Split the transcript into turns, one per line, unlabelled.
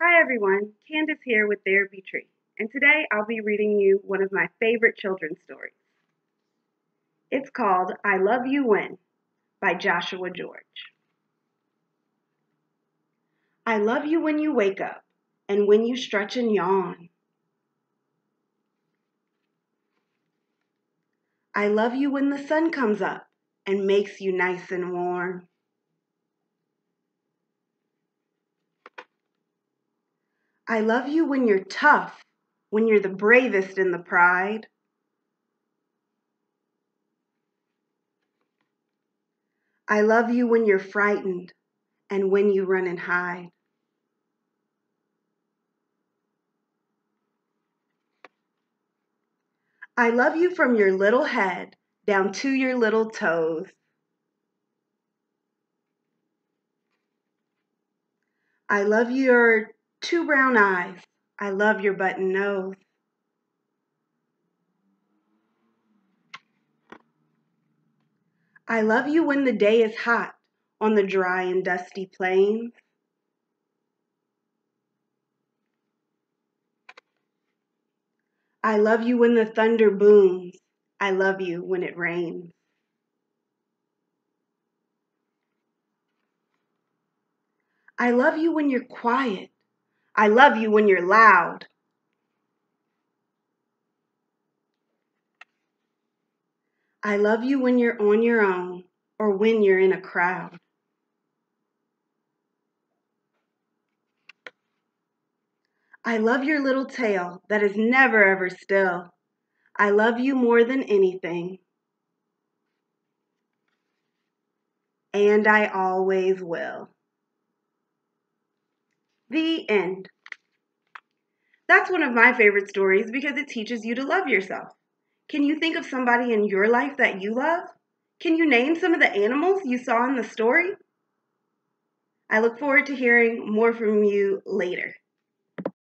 Hi everyone, Candace here with Therapy Tree, and today I'll be reading you one of my favorite children's stories. It's called I Love You When by Joshua George. I love you when you wake up and when you stretch and yawn. I love you when the sun comes up and makes you nice and warm. I love you when you're tough, when you're the bravest in the pride. I love you when you're frightened and when you run and hide. I love you from your little head down to your little toes. I love your two brown eyes. I love your button nose. I love you when the day is hot on the dry and dusty plains. I love you when the thunder booms. I love you when it rains. I love you when you're quiet. I love you when you're loud. I love you when you're on your own or when you're in a crowd. I love your little tail that is never ever still. I love you more than anything. And I always will. The end. That's one of my favorite stories because it teaches you to love yourself. Can you think of somebody in your life that you love? Can you name some of the animals you saw in the story? I look forward to hearing more from you later.